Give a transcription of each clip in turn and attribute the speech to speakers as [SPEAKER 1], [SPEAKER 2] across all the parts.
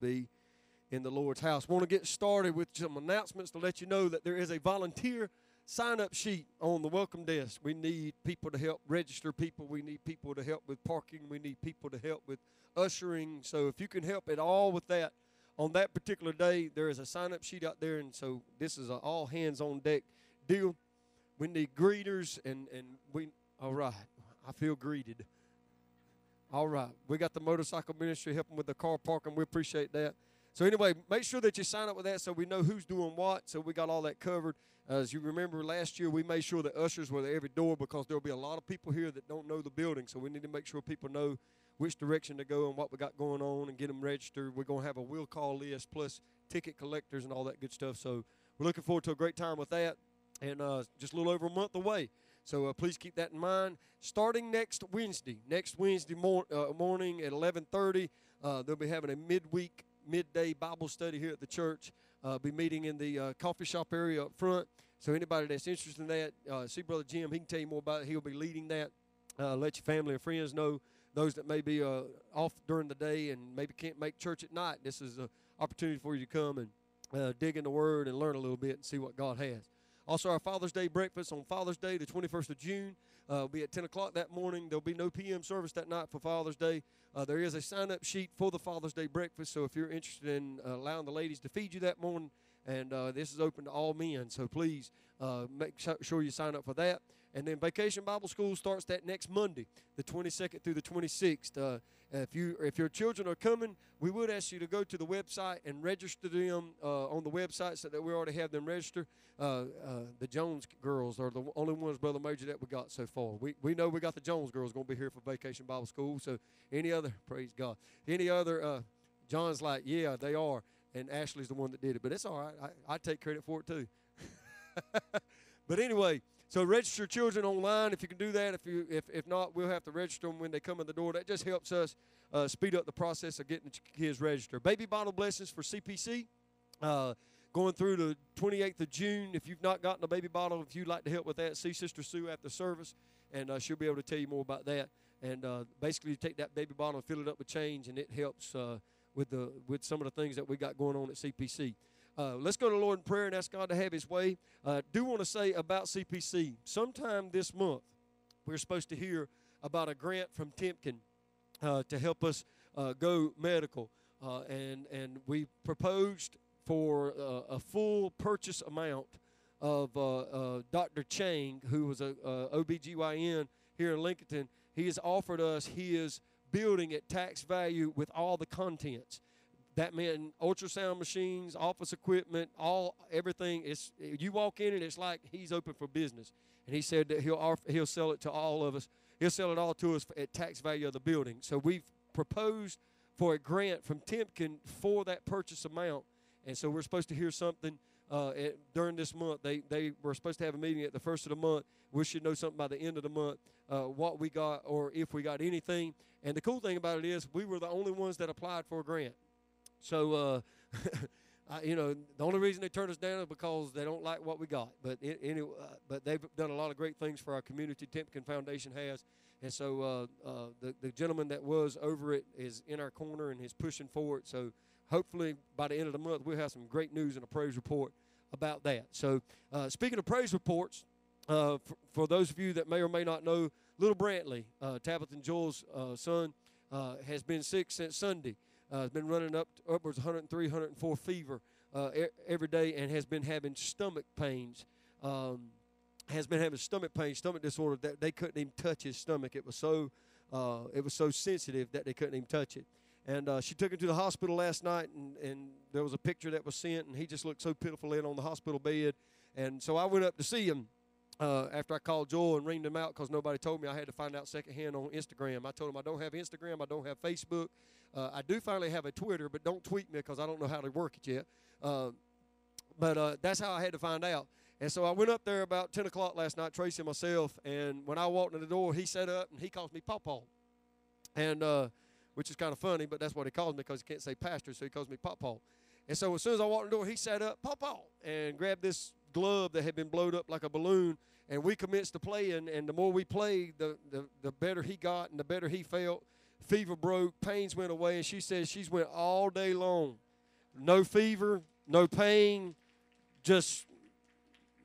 [SPEAKER 1] be in the Lord's house. Want to get started with some announcements to let you know that there is a volunteer sign up sheet on the welcome desk. We need people to help register people. We need people to help with parking. We need people to help with ushering. So if you can help at all with that on that particular day, there is a sign up sheet out there. And so this is an all hands on deck deal. We need greeters and, and we, all right, I feel greeted. All right. We got the motorcycle ministry helping with the car parking. We appreciate that. So anyway, make sure that you sign up with that so we know who's doing what. So we got all that covered. As you remember last year, we made sure the ushers were at every door because there'll be a lot of people here that don't know the building. So we need to make sure people know which direction to go and what we got going on and get them registered. We're going to have a will call list plus ticket collectors and all that good stuff. So we're looking forward to a great time with that. And uh, just a little over a month away. So uh, please keep that in mind. Starting next Wednesday, next Wednesday mor- uh, morning at 11:30, uh, they'll be having a midweek, midday Bible study here at the church. Uh, be meeting in the uh, coffee shop area up front. So anybody that's interested in that, uh, see Brother Jim. He can tell you more about it. He'll be leading that. let your family and friends know. Those that may be off during the day and maybe can't make church at night, this is an opportunity for you to come and dig in the Word and learn a little bit and see what God has. Also, our Father's Day breakfast on Father's Day, the 21st of June, uh, will be at 10 o'clock that morning. There'll be no PM service that night for Father's Day. Uh, there is a sign up sheet for the Father's Day breakfast, so if you're interested in uh, allowing the ladies to feed you that morning, and uh, this is open to all men, so please uh, make sure you sign up for that. And then Vacation Bible School starts that next Monday, the 22nd through the 26th. Uh, if you if your children are coming, we would ask you to go to the website and register them uh, on the website so that we already have them registered. Uh, uh, the Jones girls are the only ones, Brother Major, that we got so far. We we know we got the Jones girls going to be here for Vacation Bible School. So any other, praise God, any other, John's like, yeah, they are, and Ashley's the one that did it. But it's all right. I, I take credit for it too. but anyway. So register children online if you can do that. If you if, if not, we'll have to register them when they come in the door. That just helps us uh, speed up the process of getting the kids registered. Baby bottle blessings for CPC. Uh, going through the 28th of June. If you've not gotten a baby bottle, if you'd like to help with that, see Sister Sue after service, and uh, she'll be able to tell you more about that. And uh, basically, you take that baby bottle and fill it up with change, and it helps uh, with the with some of the things that we got going on at CPC. Uh, let's go to the Lord in prayer and ask God to have His way. Uh, do want to say about CPC, sometime this month, we're supposed to hear about a grant from Timken uh, to help us uh, go medical. Uh, and, and we proposed for uh, a full purchase amount of Dr. Chang, who was a, a OBGYN here in Lincoln. He has offered us his building at tax value with all the contents that meant ultrasound machines, office equipment, all everything. It's you walk in and it's like he's open for business. And he said that he'll offer, he'll sell it to all of us. He'll sell it all to us at tax value of the building. So we've proposed for a grant from Timken for that purchase amount, and so we're supposed to hear something uh, at, during this month. They they were supposed to have a meeting at the first of the month. We should know something by the end of the month uh, what we got or if we got anything. And the cool thing about it is we were the only ones that applied for a grant. So, uh, I, you know, the only reason they turned us down is because they don't like what we got. But anyway, uh, but they've done a lot of great things for our community. Timken Foundation has, and so uh, uh, the the gentleman that was over it is in our corner and is pushing for it. So hopefully by the end of the month we'll have some great news and a praise report about that. So uh, speaking of praise reports, uh, for, for, those of you that may or may not know, little Brantley, uh, Tabitha and Joel's son, has been sick since Sunday uh, has been running up upwards 103, 104 fever uh, every day, and has been having stomach pains. Um, has been having stomach pain, stomach disorder that they couldn't even touch his stomach. It was so uh, it was so sensitive that they couldn't even touch it. And uh, she took him to the hospital last night, and, and there was a picture that was sent, and he just looked so pitiful laying on the hospital bed. And so I went up to see him uh, after I called Joel and ringed him out because nobody told me I had to find out secondhand on Instagram. I told him I don't have Instagram, I don't have Facebook, uh, I do finally have a Twitter, but don't tweet me because I don't know how to work it yet. Uh, but uh, that's how I had to find out. And so I went up there about 10 o'clock last night, Tracy and myself, and when I walked in the door, he sat up and he calls me Pawpaw. And, uh, which is kind of funny, but that's what he calls me because he can't say pastor, so he calls me Pop Paul. And so as soon as I walked in the door, he sat up, Pop Paul, and grabbed this glove that had been blown up like a balloon. And we commenced to play, and, and the more we played, the, the, the better he got and the better he felt. Fever broke, pains went away, and she says she's went all day long. No fever, no pain, just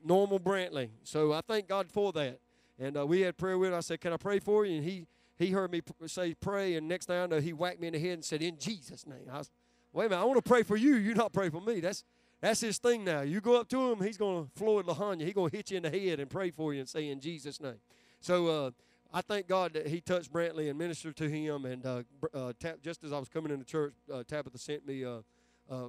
[SPEAKER 1] normal Brantley. So I thank God for that. And uh, we had prayer with her. I said, Can I pray for you? And he he heard me say pray, and next thing I know, he whacked me in the head and said, "In Jesus' name." I was, wait a minute, I want to pray for you. You not pray for me. That's that's his thing now. You go up to him, he's gonna Floyd Lahanya. He gonna hit you in the head and pray for you and say, "In Jesus' name." So. Uh, I thank God that He touched Brantley and ministered to him. And uh, uh, just as I was coming into church, uh, Tabitha sent me uh, uh, uh,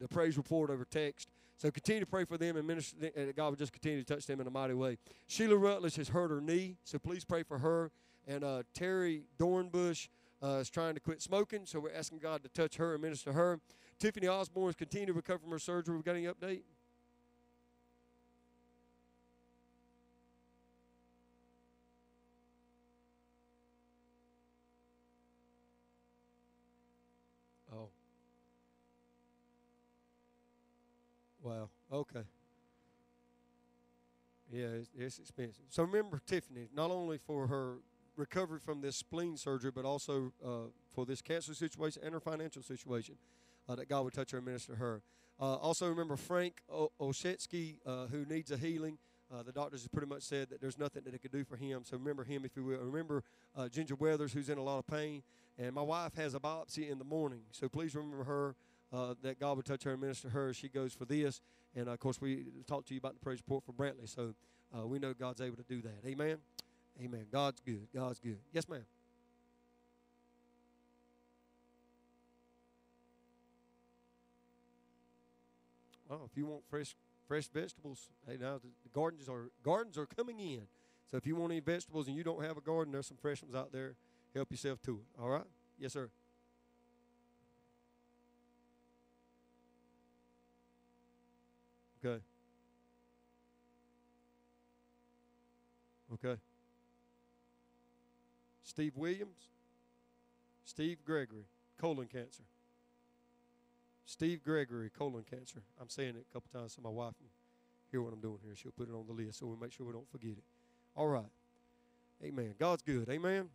[SPEAKER 1] the praise report over text. So continue to pray for them and minister, and God will just continue to touch them in a mighty way. Sheila Rutledge has hurt her knee, so please pray for her and uh, Terry Dornbush uh, is trying to quit smoking, so we're asking God to touch her and minister to her. Tiffany Osborne is continuing to recover from her surgery. We've got any update? Oh. Wow. Okay. Yeah, it's, it's expensive. So remember Tiffany, not only for her recovered from this spleen surgery, but also uh, for this cancer situation and her financial situation, uh, that God would touch her and minister her. Uh, also, remember Frank o- Oshetsky, uh, who needs a healing. Uh, the doctors have pretty much said that there's nothing that they could do for him. So remember him, if you will. Remember uh, Ginger Weathers, who's in a lot of pain. And my wife has a biopsy in the morning. So please remember her. Uh, that God would touch her and minister her as She goes for this. And uh, of course, we talked to you about the praise report for Brantley. So uh, we know God's able to do that. Amen. Amen. God's good. God's good. Yes, ma'am. Well, if you want fresh fresh vegetables, hey, now the gardens are gardens are coming in. So if you want any vegetables and you don't have a garden, there's some fresh ones out there. Help yourself to it. All right? Yes, sir. Okay. Okay. Steve Williams, Steve Gregory, colon cancer. Steve Gregory, colon cancer. I'm saying it a couple times so my wife can hear what I'm doing here. She'll put it on the list so we make sure we don't forget it. All right. Amen. God's good. Amen.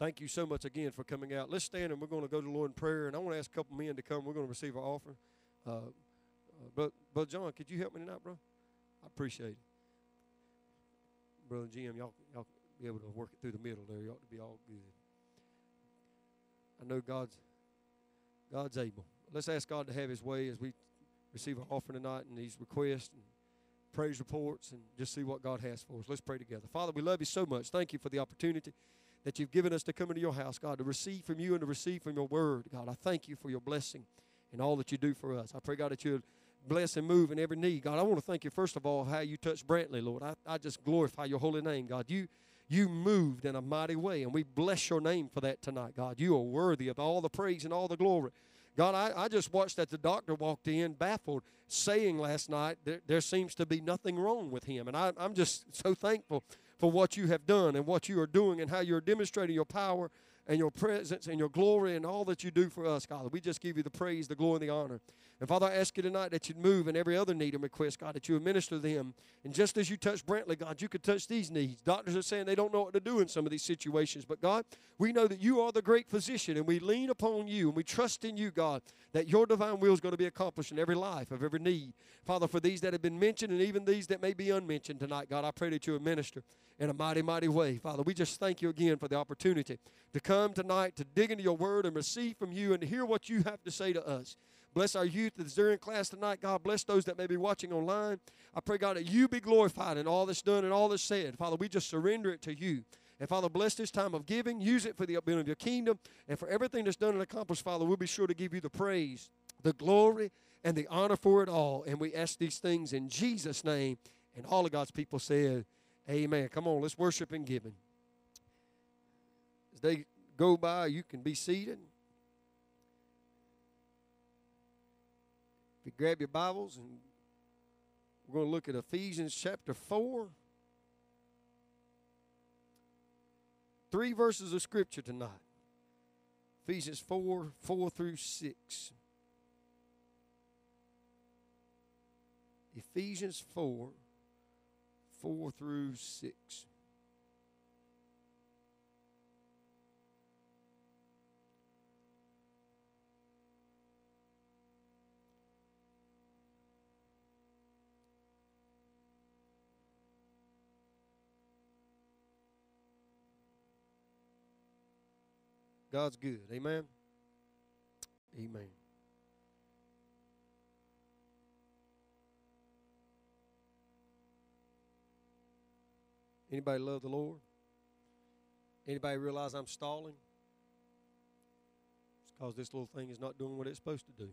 [SPEAKER 1] Thank you so much again for coming out. Let's stand and we're going to go to the Lord in prayer. And I want to ask a couple men to come. We're going to receive our offer. Uh, uh, but, but John, could you help me tonight, bro? I appreciate it. Brother Jim, y'all, y'all be able to work it through the middle there. You ought to be all good. I know God's God's able. Let's ask God to have His way as we receive our offering tonight and these requests and praise reports and just see what God has for us. Let's pray together. Father, we love you so much. Thank you for the opportunity that you've given us to come into your house, God, to receive from you and to receive from your word. God, I thank you for your blessing and all that you do for us. I pray, God, that you bless and move in every need. God, I want to thank you, first of all, how you touched Brantley, Lord. I, I just glorify your holy name, God. You you moved in a mighty way. And we bless your name for that tonight, God. You are worthy of all the praise and all the glory. God, I, I just watched that the doctor walked in baffled, saying last night there, there seems to be nothing wrong with him. And I, I'm just so thankful for what you have done and what you are doing and how you're demonstrating your power and your presence and your glory and all that you do for us, God. We just give you the praise, the glory, and the honor. And Father, I ask you tonight that you'd move in every other need and request, God, that you administer them. And just as you touched Brantley, God, you could touch these needs. Doctors are saying they don't know what to do in some of these situations, but God, we know that you are the great physician, and we lean upon you and we trust in you, God, that your divine will is going to be accomplished in every life of every need. Father, for these that have been mentioned and even these that may be unmentioned tonight, God, I pray that you administer in a mighty, mighty way. Father, we just thank you again for the opportunity to come come tonight to dig into your word and receive from you and hear what you have to say to us. Bless our youth that's in class tonight. God bless those that may be watching online. I pray, God, that you be glorified in all that's done and all that's said. Father, we just surrender it to you. And Father, bless this time of giving. Use it for the upbuilding of your kingdom. And for everything that's done and accomplished, Father, we'll be sure to give you the praise, the glory, and the honor for it all. And we ask these things in Jesus' name. And all of God's people said, Amen. Come on, let's worship and give Him. As they go by. You can be seated. If you grab your Bibles, and we're going to look at Ephesians chapter 4. Three verses of Scripture tonight Ephesians 4 4 through 6. Ephesians 4 4 through 6. God's good. Amen. Amen. Anybody love the Lord? Anybody realize I'm stalling? It's because this little thing is not doing what it's supposed to do.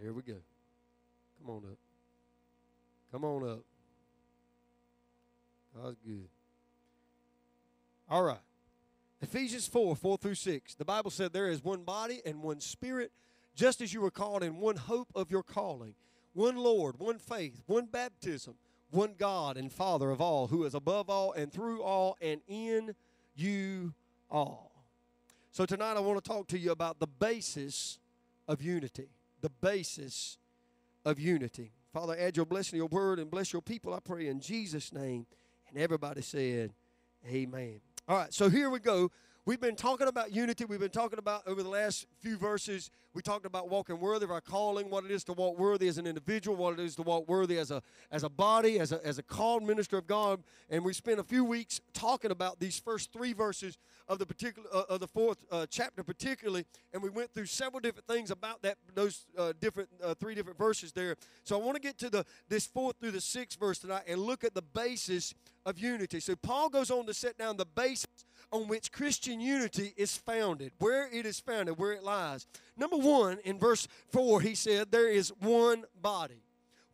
[SPEAKER 1] There we go. Come on up. Come on up. God's good. All right. Ephesians 4 4 through 6. The Bible said there is one body and one spirit, just as you were called in one hope of your calling, one Lord, one faith, one baptism, one God and Father of all, who is above all and through all and in you all. So tonight I want to talk to you about the basis of unity. The basis of unity. Father, add your blessing to your word and bless your people, I pray in Jesus' name. And everybody said, Amen. All right, so here we go. We've been talking about unity. We've been talking about over the last few verses. We talked about walking worthy of our calling, what it is to walk worthy as an individual, what it is to walk worthy as a as a body, as a as a called minister of God. And we spent a few weeks talking about these first three verses of the particular uh, of the fourth uh, chapter, particularly. And we went through several different things about that those uh, different uh, three different verses there. So I want to get to the this fourth through the sixth verse tonight and look at the basis of unity. So Paul goes on to set down the basis on which Christian unity is founded, where it is founded, where it lies. Number one, in verse 4, he said, There is one body.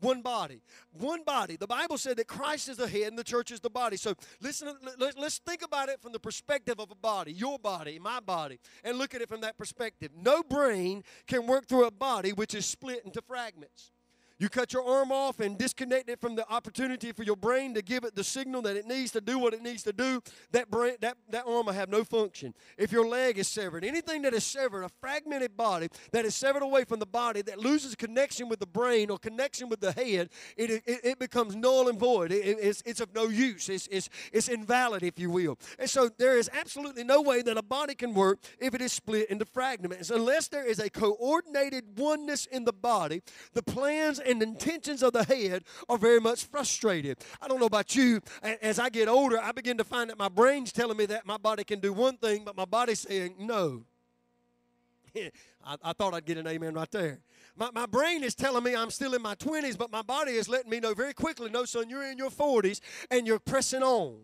[SPEAKER 1] One body. One body. The Bible said that Christ is the head and the church is the body. So listen, let's think about it from the perspective of a body, your body, my body, and look at it from that perspective. No brain can work through a body which is split into fragments. You cut your arm off and disconnect it from the opportunity for your brain to give it the signal that it needs to do what it needs to do. That brain, that, that arm will have no function. If your leg is severed, anything that is severed, a fragmented body that is severed away from the body that loses connection with the brain or connection with the head, it, it, it becomes null and void. It, it's, it's of no use. It's, it's, it's invalid, if you will. And so there is absolutely no way that a body can work if it is split into fragments. Unless there is a coordinated oneness in the body, the plans and and intentions of the head are very much frustrated. I don't know about you. As I get older, I begin to find that my brain's telling me that my body can do one thing, but my body's saying no. I, I, thought I'd get an amen right there. My, my brain is telling me I'm still in my 20s, but my body is letting me know very quickly no, son, you're in your 40s and you're pressing on.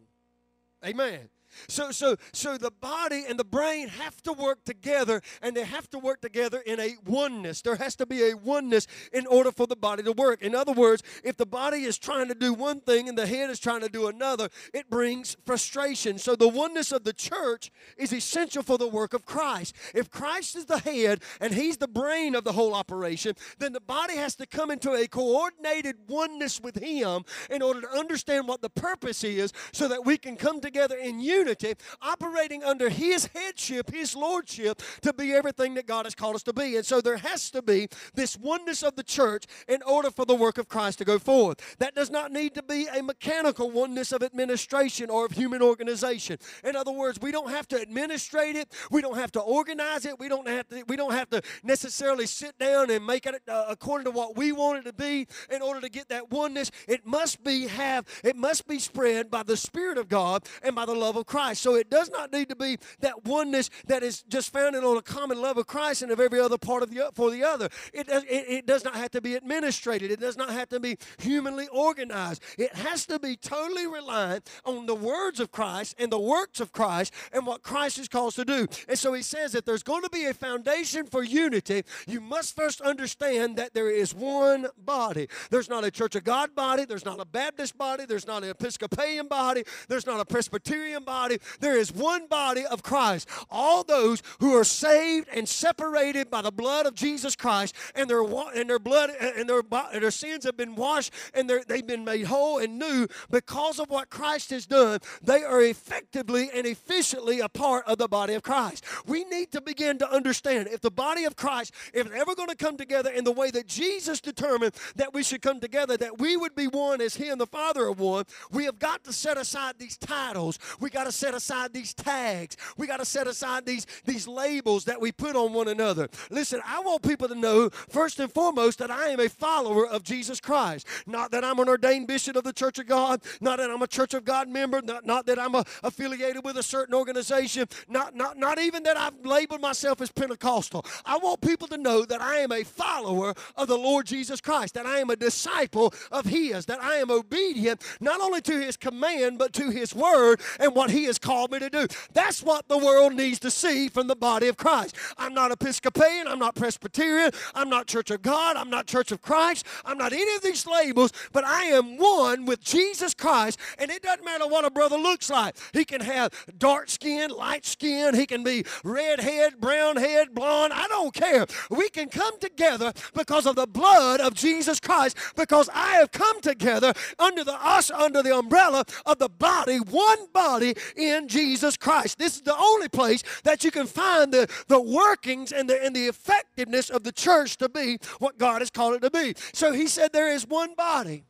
[SPEAKER 1] Amen. So, so, so the body and the brain have to work together, and they have to work together in a oneness. There has to be a oneness in order for the body to work. In other words, if the body is trying to do one thing and the head is trying to do another, it brings frustration. So the oneness of the church is essential for the work of Christ. If Christ is the head and he's the brain of the whole operation, then the body has to come into a coordinated oneness with him in order to understand what the purpose is so that we can come together in unity unity, operating under His headship, His lordship, to be everything that God has called us to be. And so there has to be this oneness of the church in order for the work of Christ to go forward. That does not need to be a mechanical oneness of administration or of human organization. In other words, we don't have to administrate it, we don't have to organize it, we don't have to, we don't have to necessarily sit down and make it uh, according to what we want it to be in order to get that oneness. It must be have it must be spread by the Spirit of God and by the love of Christ. So it does not need to be that oneness that is just founded on a common love of Christ and of every other part of the for the other. It does, it, it does not have to be administrated. It does not have to be humanly organized. It has to be totally reliant on the words of Christ and the works of Christ and what Christ is called to do. And so he says that there's going to be a foundation for unity. You must first understand that there is one body. There's not a Church of God body. There's not a Baptist body. There's not an Episcopalian body. There's not a Presbyterian body body. There is one body of Christ. All those who are saved and separated by the blood of Jesus Christ, and their and their blood and their and their sins have been washed, and they've been made whole and new because of what Christ has done. They are effectively and efficiently a part of the body of Christ. We need to begin to understand if the body of Christ, if it's ever going to come together in the way that Jesus determined that we should come together, that we would be one as He and the Father are one, we have got to set aside these titles. We got to set aside these tags. We got to set aside these, these labels that we put on one another. Listen, I want people to know, first and foremost, that I am a follower of Jesus Christ. Not that I'm an ordained bishop of the Church of God, not that I'm a Church of God member, not, not that I'm a, affiliated with a certain organization, not, not, not even that I've labeled myself as Pentecostal. I want people to know that I am a follower of the Lord Jesus Christ, that I am a disciple of His, that I am obedient not only to His command, but to His word and what He has called me to do. That's what the world needs to see from the body of Christ. I'm not Episcopalian, I'm not Presbyterian, I'm not Church of God, I'm not Church of Christ, I'm not any of these labels, but I am one with Jesus Christ, and it doesn't matter what a brother looks like. He can have dark skin, light skin, he can be red head, brown head, blonde. I don't care. We can come together because of the blood of Jesus Christ, because I have come together under the us under the umbrella of the body, one body in Jesus Christ. This is the only place that you can find the, the workings and the and the effectiveness of the church to be what God has called it to be. So he said there is one body.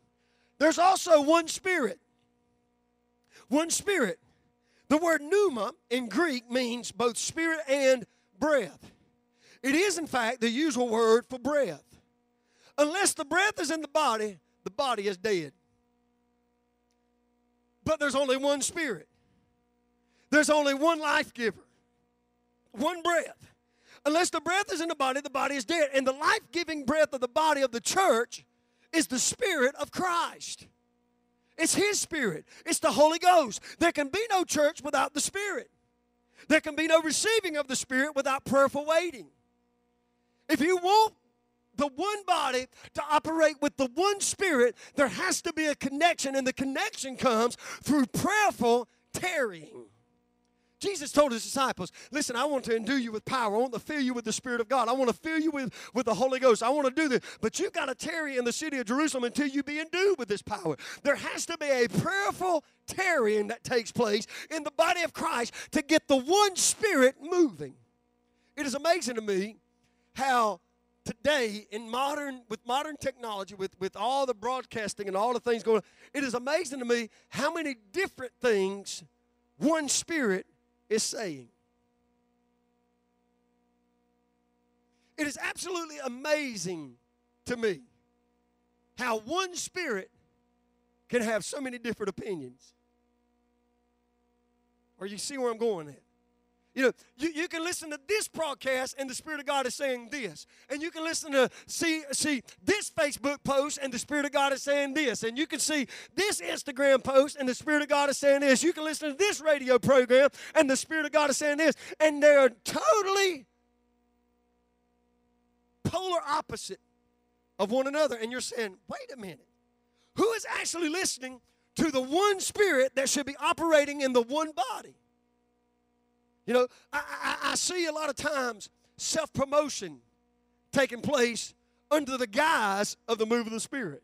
[SPEAKER 1] There's also one spirit. One spirit. The word pneuma in Greek means both spirit and breath. It is, in fact, the usual word for breath. Unless the breath is in the body, the body is dead. But there's only one spirit, there's only one life giver, one breath. Unless the breath is in the body, the body is dead. And the life giving breath of the body of the church is the Spirit of Christ. It's His Spirit, it's the Holy Ghost. There can be no church without the Spirit, there can be no receiving of the Spirit without prayerful waiting. If you want the one body to operate with the one spirit, there has to be a connection, and the connection comes through prayerful tarrying. Jesus told his disciples, Listen, I want to endue you with power. I want to fill you with the Spirit of God. I want to fill you with, with the Holy Ghost. I want to do this. But you've got to tarry in the city of Jerusalem until you be endued with this power. There has to be a prayerful tarrying that takes place in the body of Christ to get the one Spirit moving. It is amazing to me how today in modern with modern technology with, with all the broadcasting and all the things going on it is amazing to me how many different things one spirit is saying. It is absolutely amazing to me how one spirit can have so many different opinions. Or you see where I'm going at? You know, you, you can listen to this broadcast and the Spirit of God is saying this. And you can listen to see, see this Facebook post and the Spirit of God is saying this. And you can see this Instagram post and the Spirit of God is saying this. You can listen to this radio program and the Spirit of God is saying this. And they're totally polar opposite of one another. And you're saying, wait a minute. Who is actually listening to the one spirit that should be operating in the one body? You know, I, I, I see a lot of times self promotion taking place under the guise of the move of the Spirit.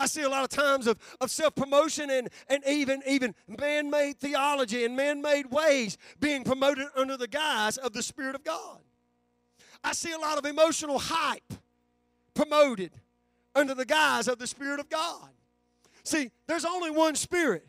[SPEAKER 1] I see a lot of times of, of self promotion and, and even, even man made theology and man made ways being promoted under the guise of the Spirit of God. I see a lot of emotional hype promoted under the guise of the Spirit of God. See, there's only one Spirit,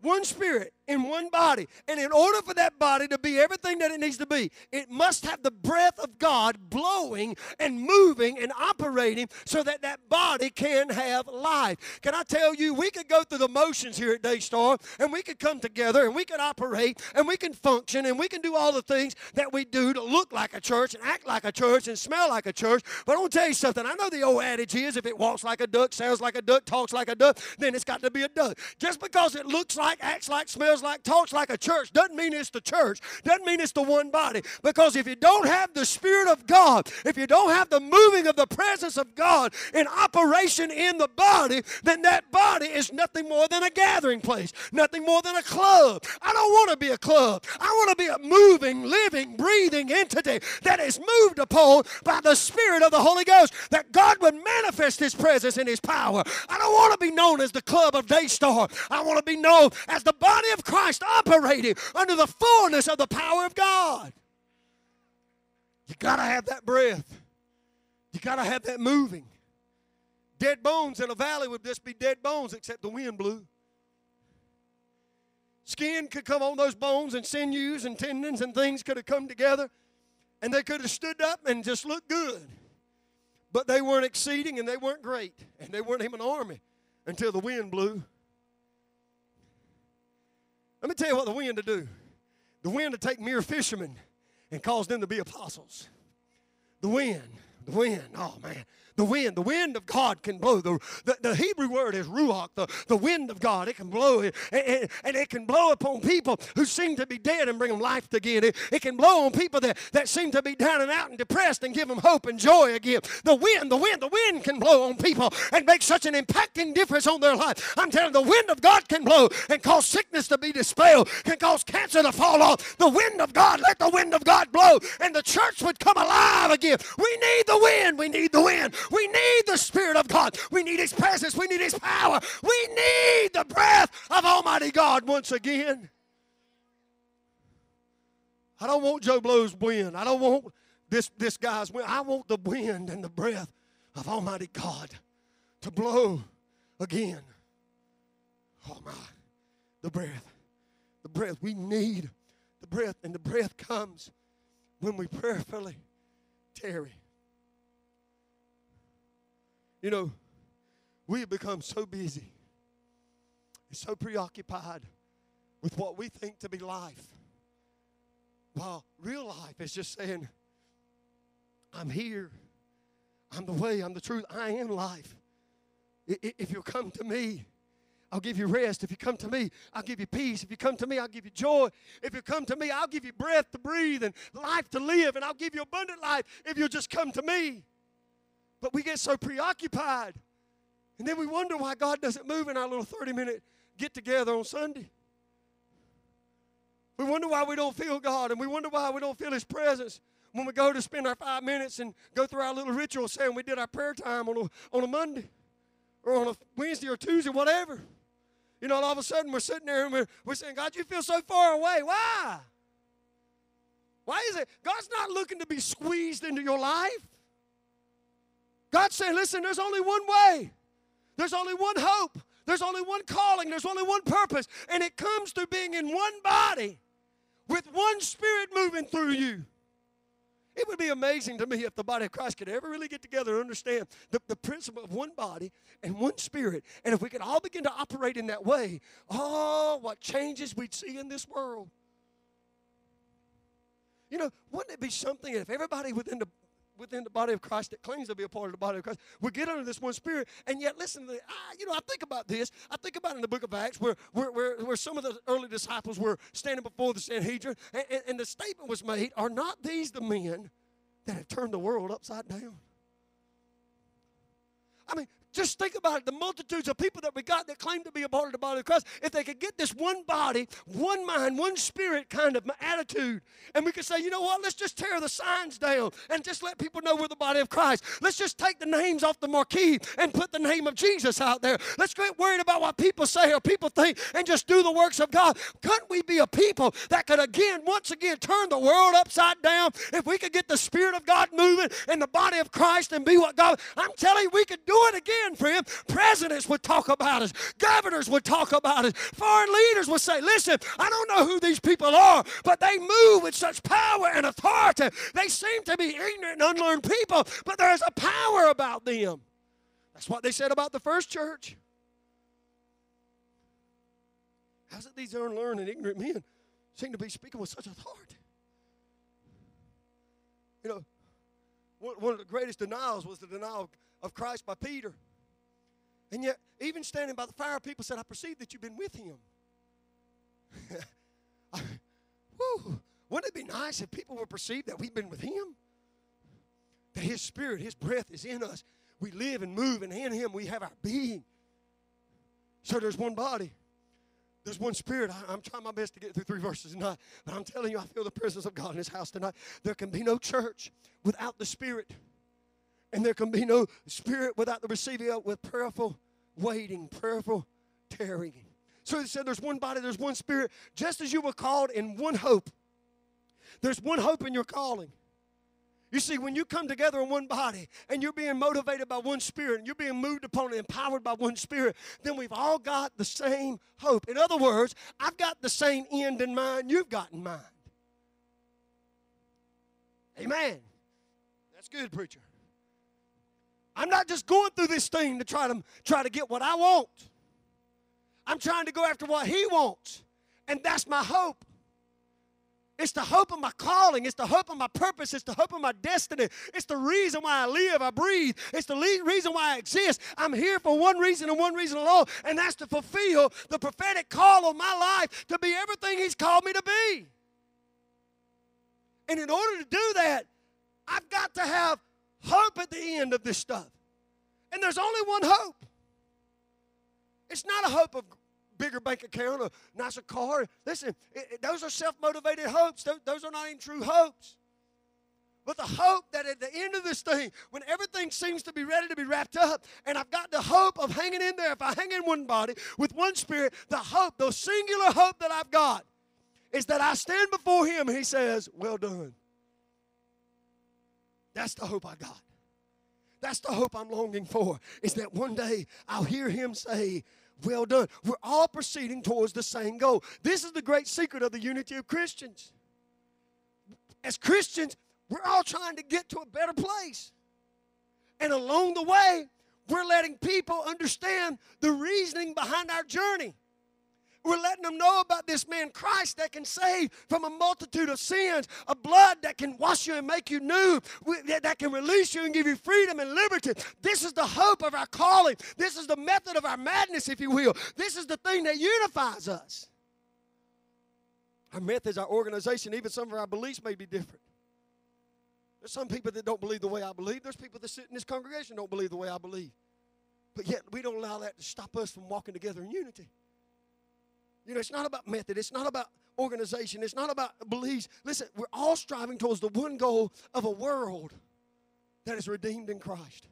[SPEAKER 1] one Spirit in one body. And in order for that body to be everything that it needs to be, it must have the breath of God blowing and moving and operating so that that body can have life. Can I tell you, we could go through the motions here at Daystar and we could come together and we could operate and we can function and we can do all the things that we do to look like a church and act like a church and smell like a church. But I want to tell you something. I know the old adage is if it walks like a duck, sounds like a duck, talks like a duck, then it's got to be a duck. Just because it looks like, acts like, smells like, talks like a church doesn't mean it's the church, doesn't mean it's the one body. Because if you don't have the Spirit of God, if you don't have the moving of the presence of God in operation in the body, then that body is nothing more than a gathering place, nothing more than a club. I don't want to be a club. I want to be a moving, living, breathing entity that is moved upon by the Spirit of the Holy Ghost, that God would manifest His presence and His power. I don't want to be known as the club of Daystar. I want to be known as the body of Christ operating under the fullness of the power of God. You got to have that breath. You got to have that moving. Dead bones in a valley would just be dead bones except the wind blew. Skin could come on those bones, and sinews and tendons and things could have come together, and they could have stood up and just looked good. But they weren't exceeding and they weren't great, and they weren't even an army until the wind blew. Let me tell you what the wind to do. The wind to take mere fishermen and cause them to be apostles. The wind, the wind, oh man. The wind, the wind of God can blow. The, the, the Hebrew word is ruach, the, the wind of God. It can blow, and, and, and, it can blow upon people who seem to be dead and bring them life again. It, it can blow on people that, that seem to be down and out and depressed and give them hope and joy again. The wind, the wind, the wind can blow on people and make such an impacting difference on their life. I'm telling you, the wind of God can blow and cause sickness to be dispelled, can cause cancer to fall off. The wind of God, let the wind of God blow, and the church would come alive again. We need the wind. We need the wind. We need the Spirit of God. We need His presence. We need His power. We need the breath of Almighty God once again. I don't want Joe Blow's wind. I don't want this, this guy's wind. I want the wind and the breath of Almighty God to blow again. Oh my, the breath. The breath. We need the breath, and the breath comes when we prayerfully tarry. You know, we have become so busy so preoccupied with what we think to be life. While real life is just saying, I'm here. I'm the way, I'm the truth, I am life. If you'll come to me, I'll give you rest. If you come to me, I'll give you peace. If you come to me, I'll give you joy. If you come to me, I'll give you breath to breathe and life to live, and I'll give you abundant life if you'll just come to me. But we get so preoccupied. And then we wonder why God doesn't move in our little 30 minute get together on Sunday. We wonder why we don't feel God, and we wonder why we don't feel His presence when we go to spend our five minutes and go through our little ritual saying we did our prayer time on a, on a Monday or on a Wednesday or Tuesday, whatever. You know, all of a sudden we're sitting there and we're, we're saying, God, you feel so far away. Why? Why is it? God's not looking to be squeezed into your life. God's saying, listen, there's only one way, there's only one hope, there's only one calling, there's only one purpose, and it comes through being in one body with one spirit moving through you. It would be amazing to me if the body of Christ could ever really get together and understand the, the principle of one body and one spirit. And if we could all begin to operate in that way, oh, what changes we'd see in this world. You know, wouldn't it be something if everybody within the within the body of Christ that claims to be a part of the body of Christ. We get under this one spirit, and yet listen to the, ah, you know, I think about this. I think about in the book of Acts where, where, where, where some of the early disciples were standing before the Sanhedrin, and, and, and the statement was made, Are not these the men that have turned the world upside down? I mean, just think about it the multitudes of people that we got that claim to be a part of the body of Christ. If they could get this one body, one mind, one spirit kind of attitude, and we could say, you know what, let's just tear the signs down and just let people know we're the body of Christ. Let's just take the names off the marquee and put the name of Jesus out there. Let's get worried about what people say or people think and just do the works of God. Couldn't we be a people that could again, once again, turn the world upside down if we could get the Spirit of God moving in the body of Christ and be what God, I'm telling you, we could do it again friend. Presidents would talk about us, governors would talk about us, foreign leaders would say, Listen, I don't know who these people are, but they move with such power and authority. They seem to be ignorant and unlearned people, but there's a power about them. That's what they said about the first church. How's it these unlearned and ignorant men seem to be speaking with such authority? You know, one of the greatest denials was the denial of Christ by Peter. And yet, even standing by the fire, people said, I perceive that you've been with him. whew, wouldn't it be nice if people would perceive that we've been with him? That his spirit, his breath is in us. We live and move, and in him we have our being. So there's one body. There's one spirit. I, am trying my best to get through three verses tonight, but I'm telling you, I feel the presence of God in this house tonight. There can be no church without the spirit. And there can be no spirit without the receiving of with prayerful waiting, prayerful tarrying. So he said there's one body, there's one spirit, just as you were called in one hope. There's one hope in your calling. You see, when you come together in one body and you're being motivated by one spirit and you're being moved upon and empowered by one spirit, then we've all got the same hope. In other words, I've got the same end in mind you've got in mind. Amen. That's good, preacher. I'm not just going through this thing to try to try to get what I want. I'm trying to go after what he wants. And that's my hope. It's the hope of my calling. It's the hope of my purpose. It's the hope of my destiny. It's the reason why I live, I breathe. It's the reason why I exist. I'm here for one reason and one reason alone, and that's to fulfill the prophetic call on my life to be everything He's called me to be. And in order to do that, I've got to have hope at the end of this stuff. And there's only one hope. It's not a hope of bigger bank account, a nicer car. Listen, it, it, those are self motivated hopes. Those, those are not even true hopes. But the hope that at the end of this thing, when everything seems to be ready to be wrapped up, and I've got the hope of hanging in there, if I hang in one body with one spirit, the hope, the singular hope that I've got is that I stand before Him and He says, Well done. That's the hope I got. That's the hope I'm longing for, is that one day I'll hear Him say, well done. We're all proceeding towards the same goal. This is the great secret of the unity of Christians. As Christians, we're all trying to get to a better place. And along the way, we're letting people understand the reasoning behind our journey. We're letting them know about this man Christ that can save from a multitude of sins, a blood that can wash you and make you new, that can release you and give you freedom and liberty. This is the hope of our calling. This is the method of our madness, if you will. This is the thing that unifies us. Our methods, our organization, even some of our beliefs may be different. There's some people that don't believe the way I believe. There's people that sit in this congregation don't believe the way I believe. But yet we don't allow that to stop us from walking together in unity. You know, it's not about method, it's not about organization, it's not about beliefs. Listen, we're all striving towards the one goal of a world that is redeemed in Christ.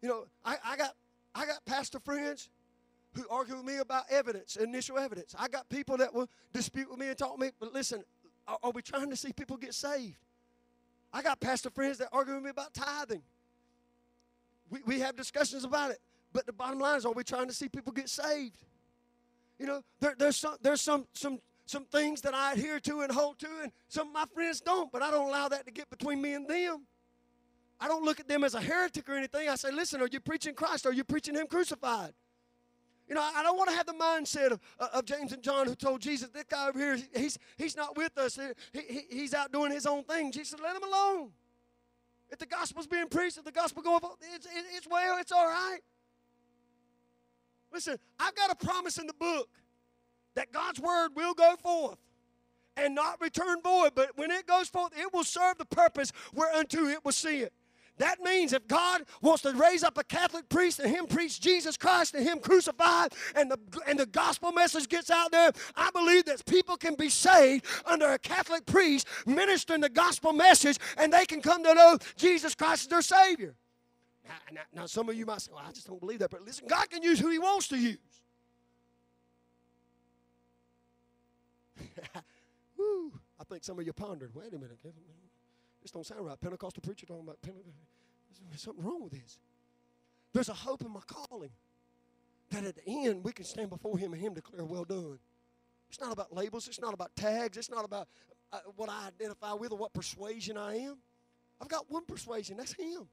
[SPEAKER 1] You know, I, I got I got pastor friends who argue with me about evidence, initial evidence. I got people that will dispute with me and talk me, but listen, are, are we trying to see people get saved? I got pastor friends that argue with me about tithing. We, we have discussions about it. But the bottom line is, are we trying to see people get saved? You know, there, there's some there's some some some things that I adhere to and hold to, and some of my friends don't, but I don't allow that to get between me and them. I don't look at them as a heretic or anything. I say, listen, are you preaching Christ? Are you preaching Him crucified? You know, I don't want to have the mindset of, uh, of James and John who told Jesus, this guy over here, he's, he's not with us. He, he, he's out doing his own thing. Jesus said, let him alone. If the gospel's being preached, if the gospel going it's, it's well, it's all right. Listen, I've got a promise in the book that God's word will go forth and not return void, but when it goes forth, it will serve the purpose whereunto it was sent. That means if God wants to raise up a Catholic priest and him preach Jesus Christ and him crucified and the, and the gospel message gets out there, I believe that people can be saved under a Catholic priest ministering the gospel message and they can come to know Jesus Christ as their Savior. Now, now, now, some of you might say, well, I just don't believe that. But listen, God can use who He wants to use. Woo. I think some of you pondered, wait a minute, this don't sound right. Pentecostal preacher talking about Pentecost. There's something wrong with this. There's a hope in my calling that at the end we can stand before Him and Him declare, well done. It's not about labels. It's not about tags. It's not about uh, what I identify with or what persuasion I am. I've got one persuasion. That's Him.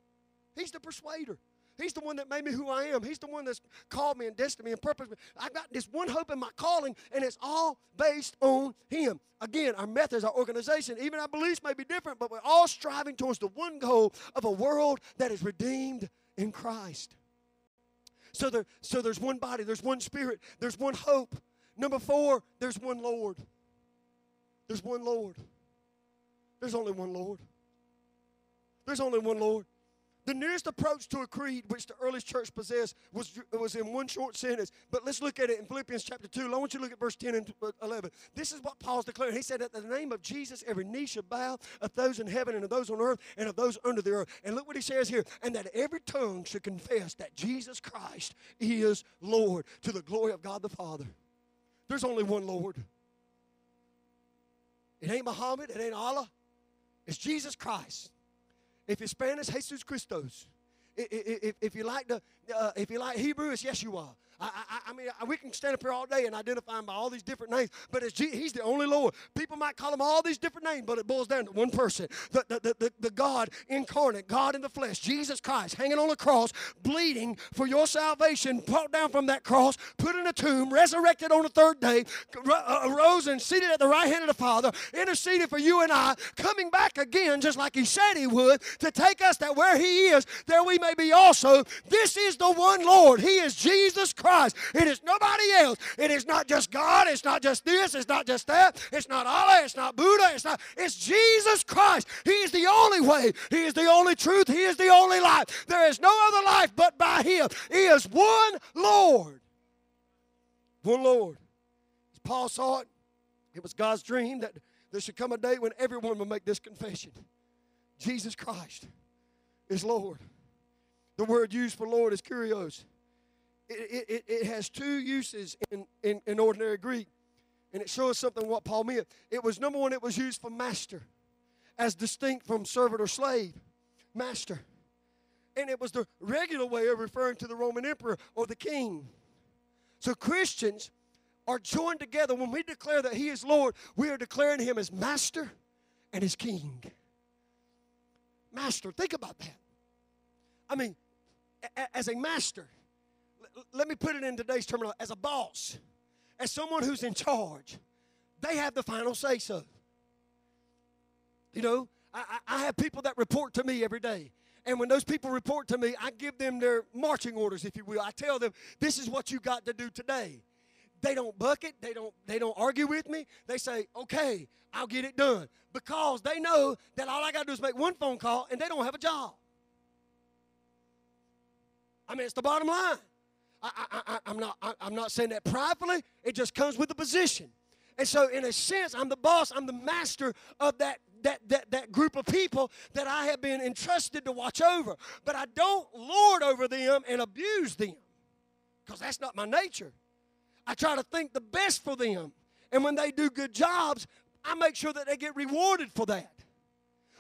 [SPEAKER 1] He's the persuader. He's the one that made me who I am. He's the one that's called me and destined me and purposed me. I've got this one hope in my calling, and it's all based on Him. Again, our methods, our organization, even our beliefs may be different, but we're all striving towards the one goal of a world that is redeemed in Christ. So, there, so there's one body, there's one spirit, there's one hope. Number four, there's one Lord. There's one Lord. There's only one Lord. There's only one Lord. The nearest approach to a creed which the earliest church possessed was, was in one short sentence. But let's look at it in Philippians chapter 2. I want you to look at verse 10 and uh, 11. This is what Paul's declaring. He said, At the name of Jesus, every knee shall bow of those in heaven and of those on earth and of those under the earth. And look what he says here. And that every tongue should confess that Jesus Christ is Lord to the glory of God the Father. There's only one Lord. It ain't Muhammad. It ain't Allah. it's Jesus Christ. If it's Spanish, Jesus Christos. If, if, you like the, uh, if you like Hebrew, it's Yeshua. I, I, I mean, we can stand up here all day and identify him by all these different names, but he's the only Lord. People might call him all these different names, but it boils down to one person the, the, the, the God incarnate, God in the flesh, Jesus Christ, hanging on a cross, bleeding for your salvation, brought down from that cross, put in a tomb, resurrected on the third day, uh, arose and seated at the right hand of the Father, interceded for you and I, coming back again, just like he said he would, to take us that where he is, there we may be also. This is the one Lord. He is Jesus Christ. Christ. It is nobody else. It is not just God. It's not just this. It's not just that. It's not Allah. It's not Buddha. It's not. It's Jesus Christ. He is the only way. He is the only truth. He is the only life. There is no other life but by Him. He is one Lord. One Lord. As Paul saw it, it was God's dream that there should come a day when everyone will make this confession Jesus Christ is Lord. The word used for Lord is kurios it, it, it has two uses in, in, in ordinary Greek. And it shows something what Paul meant. It was number one, it was used for master, as distinct from servant or slave. Master. And it was the regular way of referring to the Roman emperor or the king. So Christians are joined together. When we declare that He is Lord, we are declaring Him as master and as king. Master, think about that. I mean, as a master, let me put it in today's terminology as a boss, as someone who's in charge, they have the final say so. You know, I, I have people that report to me every day. And when those people report to me, I give them their marching orders, if you will. I tell them, this is what you got to do today. They don't bucket, they don't, they don't argue with me. They say, okay, I'll get it done. Because they know that all I got to do is make one phone call and they don't have a job. I mean, it's the bottom line. I, am not, I, I'm not saying that pridefully. It just comes with the position. And so, in a sense, I'm the boss. I'm the master of that, that, that, that group of people that I have been entrusted to watch over. But I don't lord over them and abuse them because that's not my nature. I try to think the best for them. And when they do good jobs, I make sure that they get rewarded for that.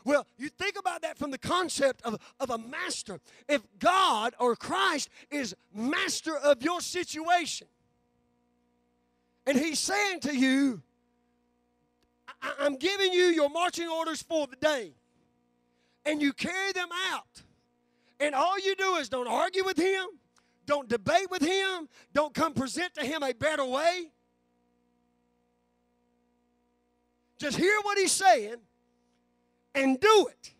[SPEAKER 1] Well, you think about that from the concept of, of a master. If God or Christ is master of your situation, and He's saying to you, I- am giving you your marching orders for the day, and you carry them out, and all you do is don't argue with Him, don't debate with Him, don't come present to Him a better way. Just hear what He's saying and do it.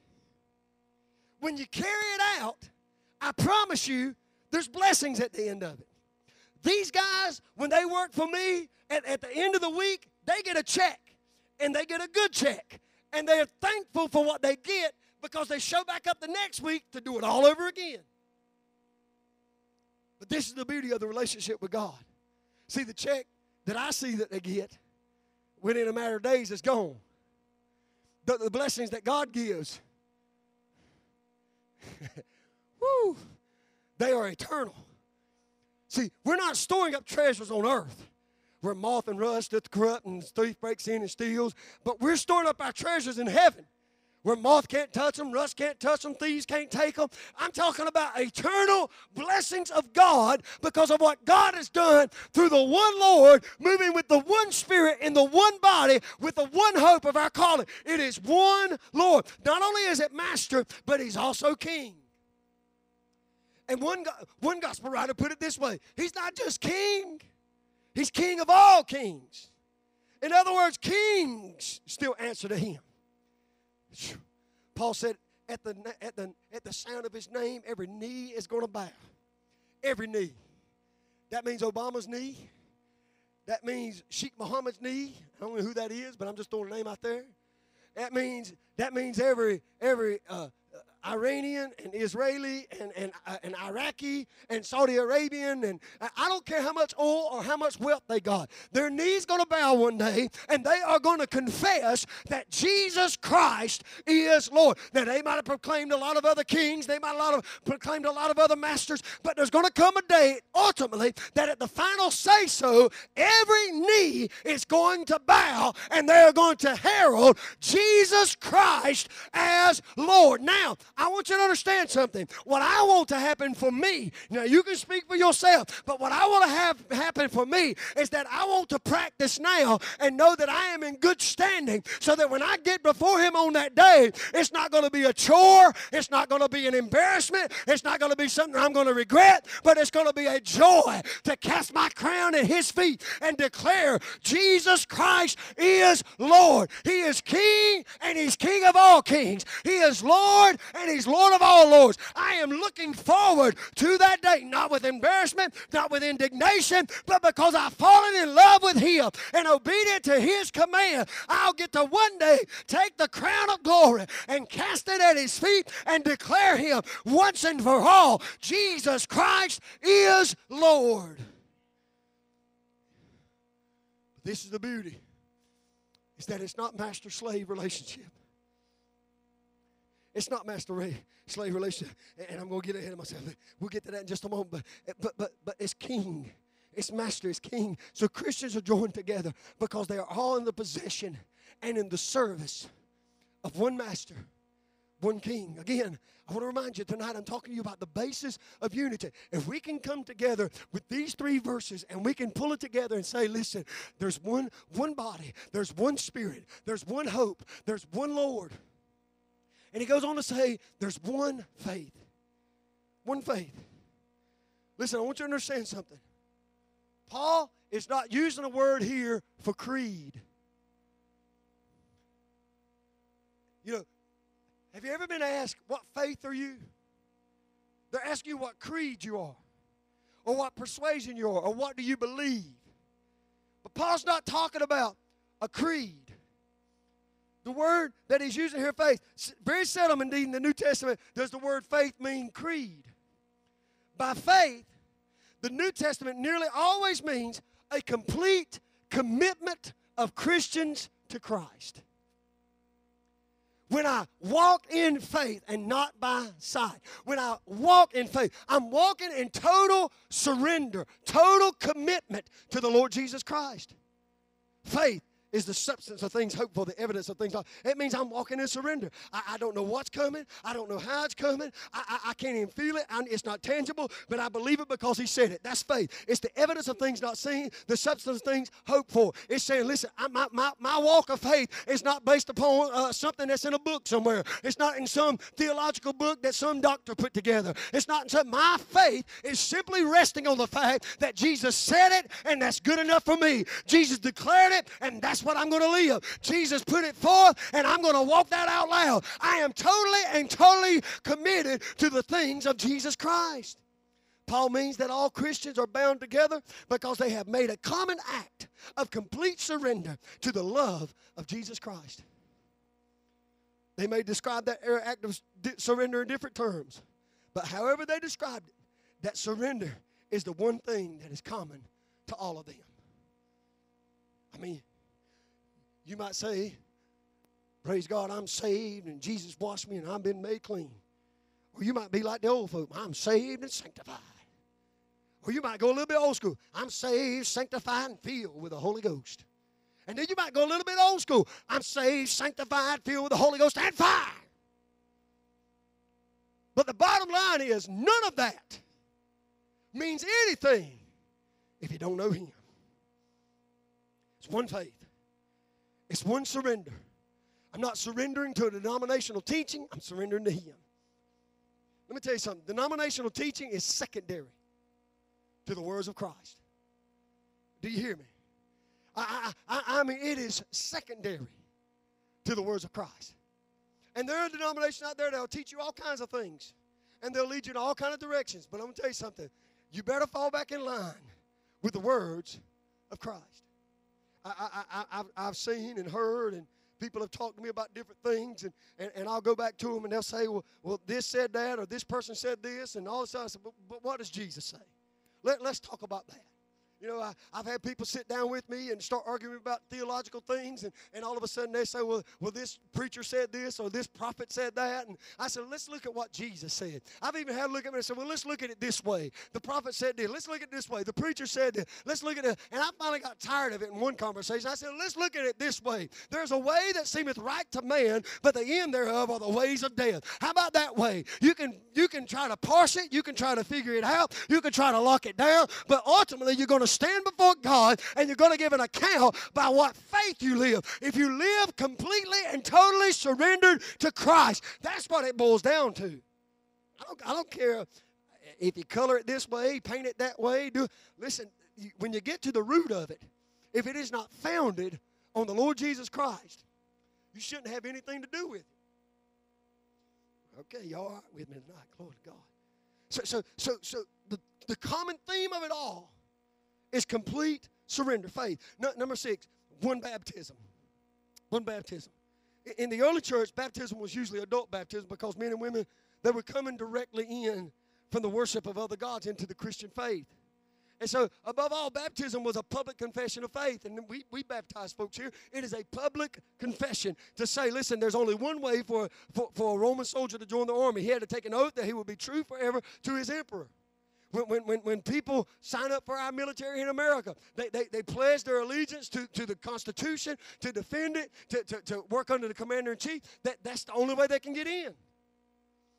[SPEAKER 1] When you carry it out, I promise you, there's blessings at the end of it. These guys, when they work for me, at, at the end of the week, they get a check, and they get a good check, and they're thankful for what they get because they show back up the next week to do it all over again. But this is the beauty of the relationship with God. See, the check that I see that they get, within a matter of days, is gone the, the blessings that God gives, woo, they are eternal. See, we're not storing up treasures on earth where moth and rust doth corrupt and thief breaks in and steals, but we're storing up our treasures in heaven where moth can't touch them, rust can't touch them, thieves can't take them. I'm talking about eternal blessings of God because of what God has done through the one Lord, moving with the one Spirit in the one body with the one hope of our calling. It is one Lord. Not only is it Master, but He's also King. And one, one gospel writer put it this way He's not just King, He's King of all kings. In other words, kings still answer to Him. Paul said, at the, at, the, at the sound of his name, every knee is going to bow. Every knee. That means Obama's knee. That means Sheikh Muhammad's knee. I don't know who that is, but I'm just throwing a name out there. That means that means every every uh, Iranian and Israeli and, and, uh, and Iraqi and Saudi Arabian and uh, I don't care how much oil or how much wealth they got. Their knees going to bow one day and they are going to confess that Jesus Christ is Lord. Now they might have proclaimed a lot of other kings, they might have proclaimed a lot of other masters, but there's going to come a day ultimately that at the final say so, every knee is going to bow and they're going to herald Jesus Christ as Lord. Now, I want you to understand something. What I want to happen for me, now you can speak for yourself, but what I want to have happen for me is that I want to practice now and know that I am in good standing so that when I get before Him on that day, it's not going to be a chore, it's not going to be an embarrassment, it's not going to be something I'm going to regret, but it's going to be a joy to cast my crown at His feet and declare Jesus Christ is Lord. He is King and He's King of all kings. He is Lord and He's Lord of all lords. I am looking forward to that day, not with embarrassment, not with indignation, but because I've fallen in love with Him and obedient to His command, I'll get to one day take the crown of glory and cast it at His feet and declare Him once and for all Jesus Christ is Lord. This is the beauty is that it's not master slave relationship. It's not master slave relationship. And I'm going to get ahead of myself. We'll get to that in just a moment. But, but, but, but it's king. It's master, it's king. So Christians are joined together because they are all in the possession and in the service of one master, one king. Again, I want to remind you tonight, I'm talking to you about the basis of unity. If we can come together with these three verses and we can pull it together and say, listen, there's one, one body, there's one spirit, there's one hope, there's one Lord. And he goes on to say, there's one faith. One faith. Listen, I want you to understand something. Paul is not using a word here for creed. You know, have you ever been asked, What faith are you? They're asking you what creed you are, or what persuasion you are, or what do you believe. But Paul's not talking about a creed. The word that he's using here, faith, very seldom indeed in the New Testament does the word faith mean creed. By faith, the New Testament nearly always means a complete commitment of Christians to Christ when I walk in faith and not by sight, when I walk in faith, I'm walking in total surrender, total commitment to the Lord Jesus Christ. Faith is the substance of things hoped for, the evidence of things. It means I'm walking in surrender. I, I, don't know what's coming. I don't know how it's coming. I, I, I can't even feel it. it's not tangible, but I believe it because He said it. That's faith. It's the evidence of things not seen, the substance of things hoped for. It's saying, listen, my, my, my walk of faith is not based upon uh, something that's in a book somewhere. It's not in some theological book that some doctor put together. It's not in some. My faith is simply resting on the fact that Jesus said it, and that's good enough for me. Jesus declared it, and that's what I'm going to live. Jesus put it forth, and I'm going to walk that out loud. I am totally and totally committed to the things of Jesus Christ. Paul means that all Christians are bound together because they have made a common act of complete surrender to the love of Jesus Christ. They may describe that er, act of surrender in different terms, but however they described it, that surrender is the one thing that is common to all of them. I mean, you might say, Praise God, I'm saved and Jesus washed me and I've been made clean. Or you might be like the old folk, I'm saved and sanctified. Or you might go a little bit old school, I'm saved, sanctified, and filled with the Holy Ghost. And then you might go a little bit old school, I'm saved, sanctified, filled with the Holy Ghost, and fire. But the bottom line is none of that means anything if you don't know Him. It's one faith. It's one surrender. I'm not surrendering to a denominational teaching, I'm surrendering to Him. Let me tell you something denominational teaching is secondary to the words of Christ. Do you hear me? I, I, I, mean, it is secondary to the words of Christ. And there are denominations out there that will teach you all kinds of things, and they'll lead you in all kinds of directions. But I'm going to tell you something. You better fall back in line with the words of Christ. I, I, I, I've seen and heard and people have talked to me about different things, and, and, and I'll go back to them, and they'll say, well, well, this said that, or this person said this, and all stuff. I said, but, but what does Jesus say? Let, let's talk about that. You know, I, have had people sit down with me and start arguing about theological things, and, and all of a sudden they say, well, well, this preacher said this or this prophet said that. And I said, let's look at what Jesus said. I've even had to look at it and said, well, let's look at it this way. The prophet said this. Let's look at it this way. The preacher said this. Let's look at it. And I finally got tired of it in one conversation. I said, let's look at it this way. There's a way that seemeth right to man, but the end thereof are the ways of death. How about that way? You can you can try to parse it, you can try to figure it out, you can try to lock it down, but ultimately you're going to stand before God and you're going to give an account by what faith you live. If you live completely and totally surrendered to Christ, that's what it boils down to. I don't, I don't care if you color it this way, paint it that way. Do listen. When you get to the root of it, if it is not founded on the Lord Jesus Christ, you shouldn't have anything to do with it. Okay, y'all are with me tonight. Glory to God. So, so, so, so the, the common theme of it all is complete surrender, faith. No, number six, one baptism. One baptism. In the early church, baptism was usually adult baptism because men and women, they were coming directly in from the worship of other gods into the Christian faith. And so, above all, baptism was a public confession of faith. And we, we baptize folks here. It is a public confession to say, listen, there's only one way for, for, for a Roman soldier to join the army. He had to take an oath that he would be true forever to his emperor. When, when, when, people sign up for our military in America, they, they, they pledge their allegiance to, to the Constitution, to defend it, to, to, to work under the commander in chief. That, that's the only way they can get in.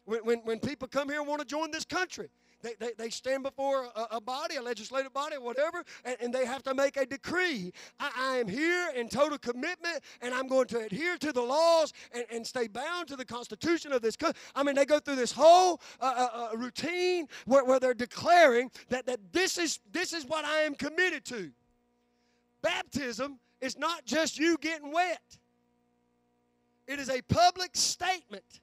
[SPEAKER 1] When, when, when people come here and want to join this country, they, they, they stand before a, a, body, a legislative body, whatever, and, and they have to make a decree. I, I, am here in total commitment, and I'm going to adhere to the laws and, and stay bound to the Constitution of this country. I mean, they go through this whole uh, uh, uh, routine where, where they're declaring that, that this, is, this is what I am committed to. Baptism is not just you getting wet, it is a public statement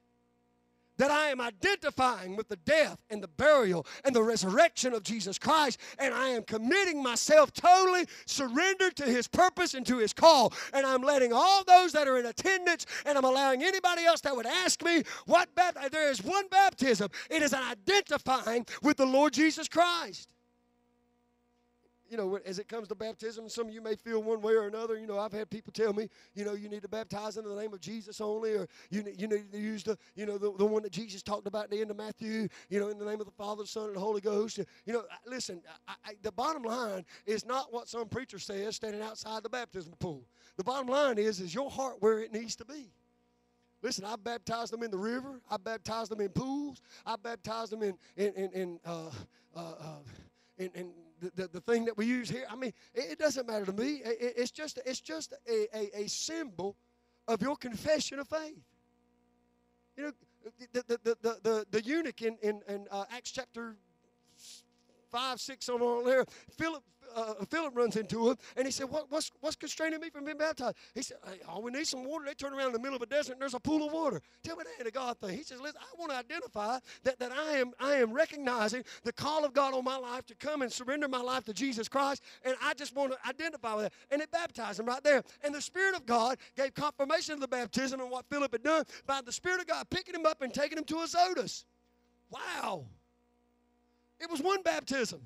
[SPEAKER 1] that I am identifying with the death and the burial and the resurrection of Jesus Christ, and I am committing myself totally surrendered to His purpose and to His call. And I'm letting all those that are in attendance, and I'm allowing anybody else that would ask me, what baptism? There is one baptism. It is an identifying with the Lord Jesus Christ you know, as it comes to baptism, some of you may feel one way or another. You know, I've had people tell me, you know, you need to baptize in the name of Jesus only, or you, you need to use the, you know, the, the one that Jesus talked about at the end of Matthew, you know, in the name of the Father, Son, and the Holy Ghost. You know, listen, I, I, the bottom line is not what some preacher says standing outside the baptismal pool. The bottom line is, is your heart where it needs to be. Listen, I baptized them in the river. I baptized them in pools. I baptized them in in in, in uh, uh, uh, in, in the, the, the, thing that we use here. I mean, it, it doesn't matter to me. It, it's just, it's just a, a, a, symbol of your confession of faith. You know, the, the, the, the, the, the eunuch in, in, in uh, Acts chapter 5, 6, somewhere on there, Philip uh, Philip runs into him and he said, what, what's, what's constraining me from being baptized? He said, hey, oh, we need some water. They turn around in the middle of a desert and there's a pool of water. Tell me that ain't a God thing. He says, listen, I want to identify that, that I, am, I am recognizing the call of God on my life to come and surrender my life to Jesus Christ. And I just want to identify with that. And it baptized him right there. And the Spirit of God gave confirmation of the baptism and what Philip had done by the Spirit of God picking him up and taking him to Azotus. Wow. It was one baptism.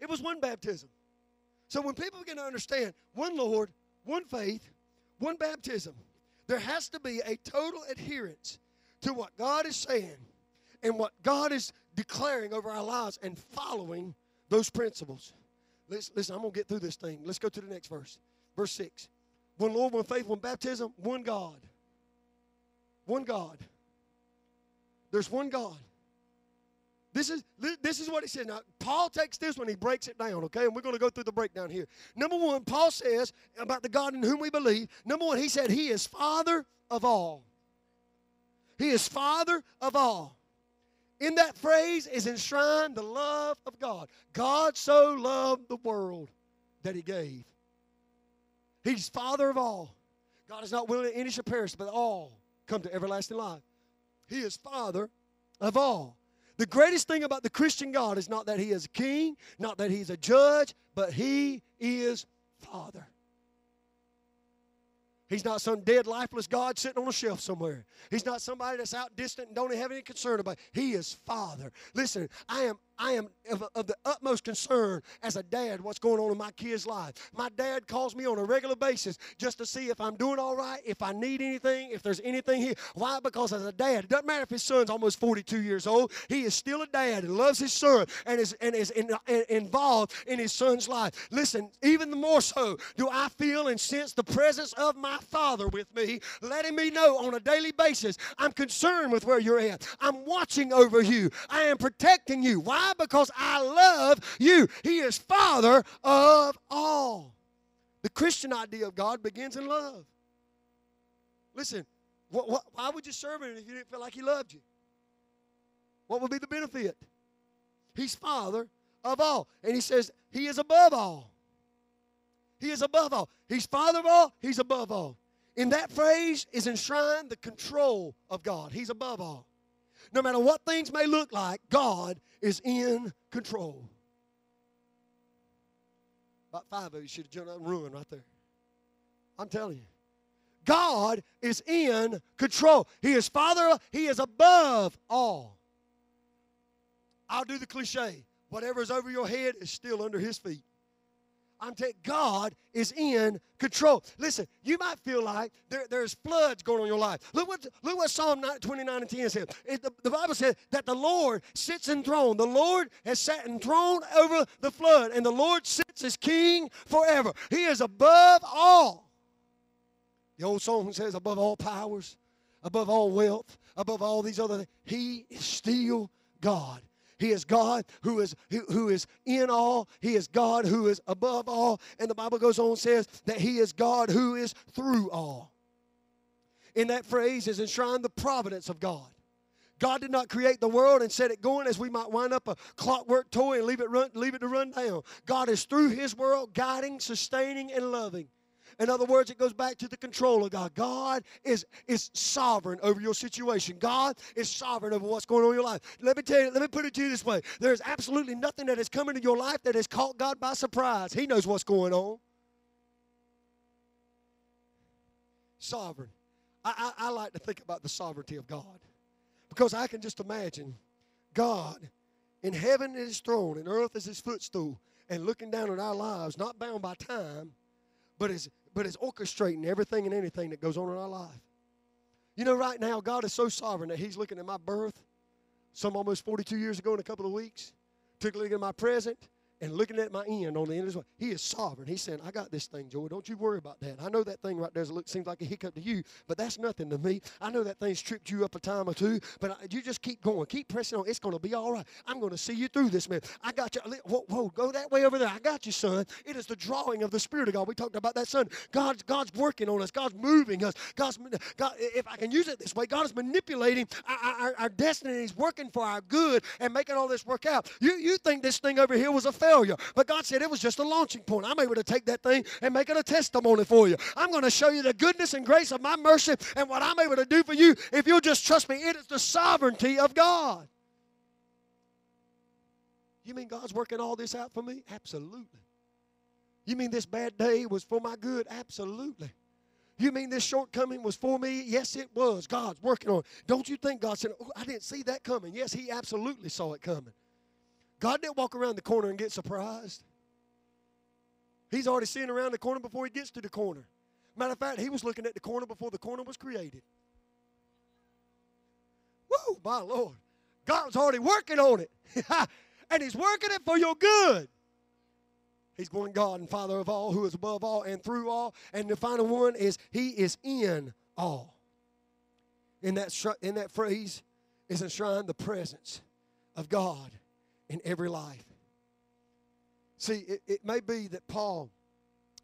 [SPEAKER 1] It was one baptism. So when people begin to understand one Lord, one faith, one baptism, there has to be a total adherence to what God is saying and what God is declaring over our lives and following those principles. Listen, listen I'm going to get through this thing. Let's go to the next verse. Verse 6. One Lord, one faith, one baptism, one God. One God. There's one God. This is, this is what he says. Now, Paul takes this when he breaks it down, okay? And we're going to go through the breakdown here. Number one, Paul says about the God in whom we believe. Number one, he said he is Father of all. He is Father of all. In that phrase is enshrined the love of God. God so loved the world that he gave. He's Father of all. God is not willing that any should perish, but all come to everlasting life. He is Father of all. The greatest thing about the Christian God is not that He is a king, not that He's a judge, but He is Father. He's not some dead, lifeless God sitting on a shelf somewhere. He's not somebody that's out distant and don't have any concern about. It. He is Father. Listen, I am I am of, of, the utmost concern as a dad what's going on in my kid's life. My dad calls me on a regular basis just to see if I'm doing all right, if I need anything, if there's anything here. Why? Because as a dad, it doesn't matter if his son's almost 42 years old, he is still a dad and loves his son and is, and is in, in, involved in his son's life. Listen, even the more so do I feel and sense the presence of my father with me, letting me know on a daily basis I'm concerned with where you're at. I'm watching over you. I am protecting you. Why? Why? Because I love you. He is Father of all. The Christian idea of God begins in love. Listen, why would you serve Him if you didn't feel like He loved you? What would be the benefit? He's Father of all. And He says He is above all. He is above all. He's Father of all, He's above all. In that phrase is enshrined the control of God. He's above all. No matter what things may look like, God is in control. About five of you should have jumped up and ruined right there. I'm telling you. God is in control. He is Father, He is above all. I'll do the cliche. Whatever is over your head is still under His feet. I'm telling God is in control. Listen, you might feel like there, there's floods going on in your life. Look what, look what Psalm 29 and 10 says. It, the, the, Bible says that the Lord sits enthroned. The Lord has sat enthroned over the flood, and the Lord sits as king forever. He is above all. The old song says, above all powers, above all wealth, above all these other things. He is still God. He is God who is, who, is in all. He is God who is above all. And the Bible goes on says that He is God who is through all. In that phrase is enshrined the providence of God. God did not create the world and set it going as we might wind up a clockwork toy and leave it, run, leave it to run down. God is through His world guiding, sustaining, and loving. In other words, it goes back to the control of God. God is, is sovereign over your situation. God is sovereign over what's going on in your life. Let me tell you, let me put it to you this way. There is absolutely nothing that has come into your life that has caught God by surprise. He knows what's going on. Sovereign. I, I, I like to think about the sovereignty of God because I can just imagine God in heaven is his throne and earth is his footstool and looking down on our lives, not bound by time, but is but it's orchestrating everything and anything that goes on in our life. You know, right now, God is so sovereign that He's looking at my birth, some almost 42 years ago in a couple of weeks, took a look at my present, and looking at my end on the end of his way. He is sovereign. He's saying, I got this thing, Joey. Don't you worry about that. I know that thing right there look, seems like a hiccup to you, but that's nothing to me. I know that thing's tripped you up a time or two, but I, you just keep going. Keep pressing on. It's going to be all right. I'm going to see you through this, man. I got you. Whoa, whoa, go that way over there. I got you, son. It is the drawing of the Spirit of God. We talked about that, son. God's, God's working on us. God's moving us. God's, God, if I can use it this way, God is manipulating our, our, our destiny. He's working for our good and making all this work out. You, you think this thing over here was a failure, but God said it was just a launching point. I'm able to take that thing and make it a testimony for you. I'm going to show you the goodness and grace of my mercy and what I'm able to do for you if you'll just trust me. It is the sovereignty of God. You mean God's working all this out for me? Absolutely. You mean this bad day was for my good? Absolutely. You mean this shortcoming was for me? Yes, it was. God's working on it. Don't you think God said, oh, I didn't see that coming? Yes, He absolutely saw it coming. God didn't walk around the corner and get surprised. He's already seeing around the corner before he gets to the corner. Matter of fact, he was looking at the corner before the corner was created. Woo, my Lord. God's already working on it. and he's working it for your good. He's going God and Father of all, who is above all and through all. And the final one is He is in all. In that, in that phrase is enshrined the presence of God in every life. See, it, it may be that Paul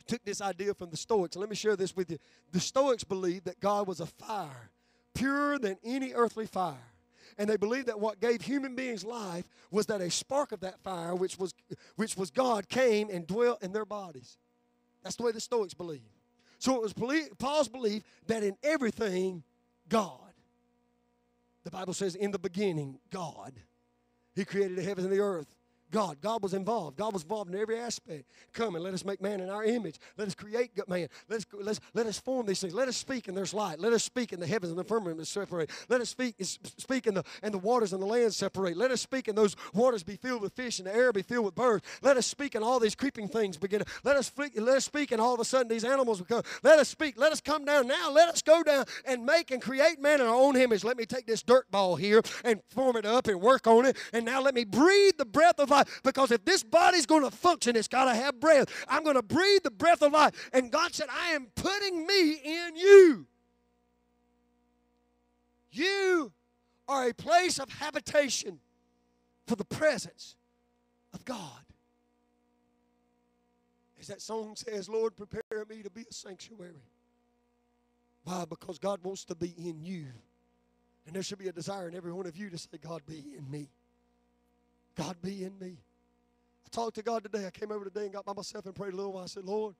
[SPEAKER 1] took this idea from the Stoics. Let me share this with you. The Stoics believed that God was a fire, purer than any earthly fire. And they believed that what gave human beings life was that a spark of that fire, which was, which was God, came and dwelt in their bodies. That's the way the Stoics believed. So it was Paul's belief that in everything, God. The Bible says, in the beginning, God. He created the heavens and the earth God. God was involved. God was involved in every aspect. Come and let us make man in our image. Let us create man. Let us, let's, let us form these things. Let us speak and there's light. Let us speak in the heavens and the firmament separate. Let us speak, speak in the, and the waters and the land separate. Let us speak and those waters be filled with fish and the air be filled with birds. Let us speak and all these creeping things begin. Let us speak, let us speak and all of a sudden these animals will come. Let us speak. Let us come down now. Let us go down and make and create man in our own image. Let me take this dirt ball here and form it up and work on it. And now let me breathe the breath of life. Because if this body's going to function, it's got to have breath. I'm going to breathe the breath of life. And God said, I am putting me in you. You are a place of habitation for the presence of God. As that song says, Lord, prepare me to be a sanctuary. Why? Because God wants to be in you. And there should be a desire in every one of you to say, God, be in me. God, be in me. I talked to God today. I came over today and got by myself and prayed a little while. I said, Lord,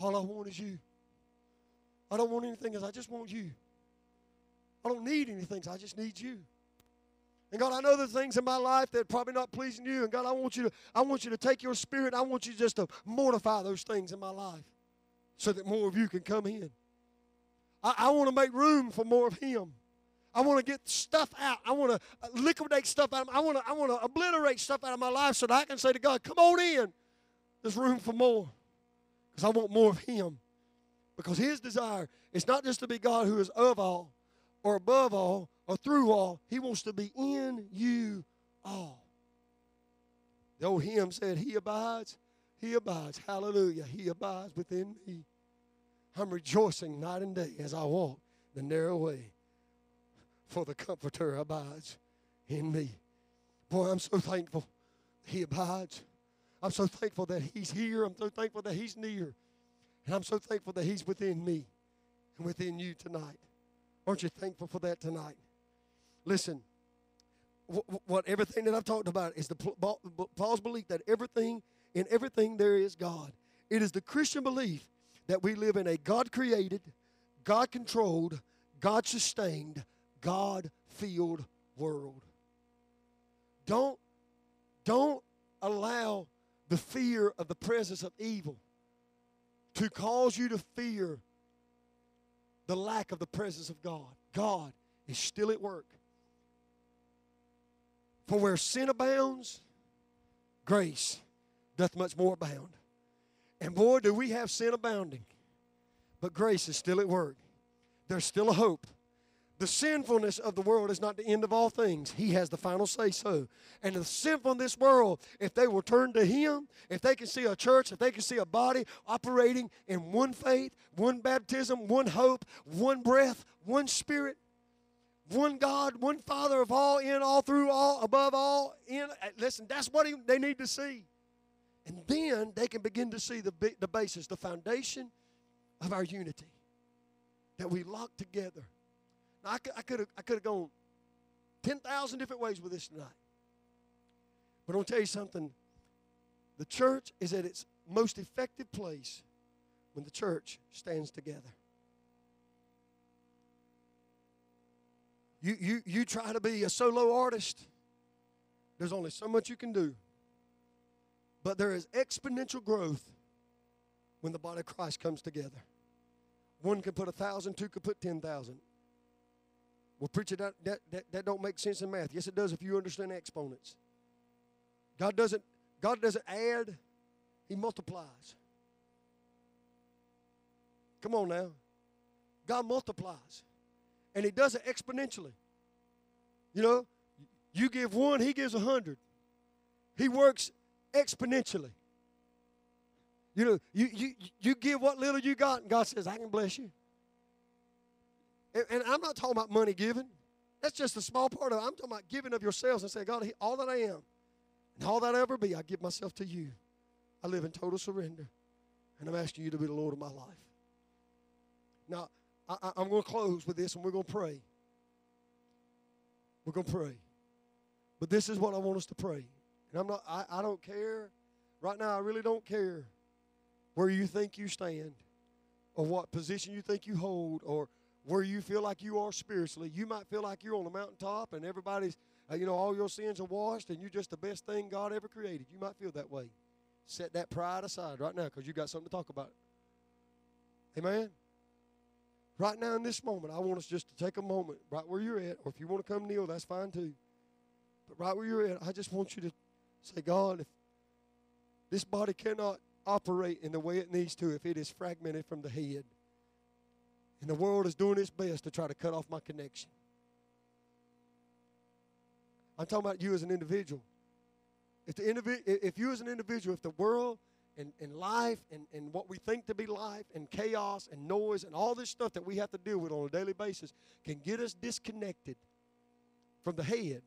[SPEAKER 1] all I want is you. I don't want anything else. I just want you. I don't need anything. I just need you. And God, I know there's things in my life that probably not pleasing you. And God, I want you to, I want you to take your spirit. I want you just to mortify those things in my life so that more of you can come in. I, I want to make room for more of Him. I want to get stuff out. I want to uh, liquidate stuff out. Of, I want to. I want to obliterate stuff out of my life so that I can say to God, "Come on in. There's room for more." Because I want more of Him. Because His desire is not just to be God who is of all, or above all, or through all. He wants to be in you all. The old hymn said, "He abides. He abides. Hallelujah. He abides within me." I'm rejoicing night and day as I walk the narrow way, for the Comforter abides in me. Boy, I'm so thankful He abides. I'm so thankful that He's here. I'm so thankful that He's near. And I'm so thankful that He's within me and within you tonight. Aren't you thankful for that tonight? Listen, what, what everything that I've talked about is the Paul's belief that everything in everything there is God. It is the Christian belief that we live in a God created, God controlled, God sustained, God filled world. Don't, don't allow the fear of the presence of evil to cause you to fear the lack of the presence of God. God is still at work. For where sin abounds, grace doth much more abound. And boy, do we have sin abounding. But grace is still at work. There's still a hope. The sinfulness of the world is not the end of all things. He has the final say so. And the sinful in this world, if they will turn to Him, if they can see a church, if they can see a body operating in one faith, one baptism, one hope, one breath, one spirit, one God, one Father of all, in all, through all, above all, in. Uh, listen, that's what he, they need to see. And then they can begin to see the, the basis, the foundation of our unity that we lock together. Now, I could have I could have gone 10,000 different ways with this tonight. But I'll tell you something. The church is at its most effective place when the church stands together. You, you, you try to be a solo artist, there's only so much you can do. But there is exponential growth when the body of Christ comes together. One can put a thousand, two could put ten thousand. Well, preacher, that, that, that, that don't make sense in math. Yes, it does if you understand exponents. God doesn't, God doesn't add, He multiplies. Come on now. God multiplies. And He does it exponentially. You know, you give one, He gives a hundred. He works exponentially. You know, you, you, you give what little you got, and God says, I can bless you. And, and I'm not talking about money giving. That's just a small part of it. I'm talking about giving of yourselves and say, God, all that I am and all that I ever be, I give myself to you. I live in total surrender. And I'm asking you to be the Lord of my life. Now, I, am going to close with this and we're going to pray. We're going to pray. But this is what I want us to pray. And I'm not, I, I don't care. Right now, I really don't care where you think you stand or what position you think you hold or where you feel like you are spiritually. You might feel like you're on the mountaintop and everybody's uh, you know, all your sins are washed and you're just the best thing God ever created. You might feel that way. Set that pride aside right now because you got something to talk about. Amen. Right now in this moment, I want us just to take a moment right where you're at, or if you want to come kneel, that's fine too. But right where you're at, I just want you to say, God, if this body cannot operate in the way it needs to, if it is fragmented from the head, and the world is doing its best to try to cut off my connection. I'm talking about you as an individual. If, the individ- if you as an individual, if the world and, and life and, and what we think to be life and chaos and noise and all this stuff that we have to deal with on a daily basis can get us disconnected from the head,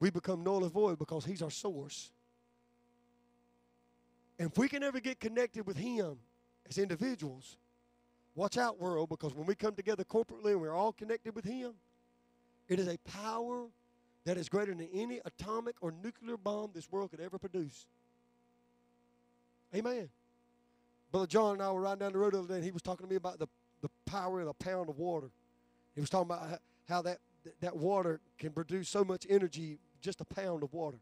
[SPEAKER 1] we become null and void because he's our source. And if we can ever get connected with him as individuals, watch out, world, because when we come together corporately and we're all connected with him, it is a power that is greater than any atomic or nuclear bomb this world could ever produce. Amen. Brother John and I were riding down the road the other day, and he was talking to me about the, the power of a pound of water. He was talking about how that, that water can produce so much energy, just a pound of water.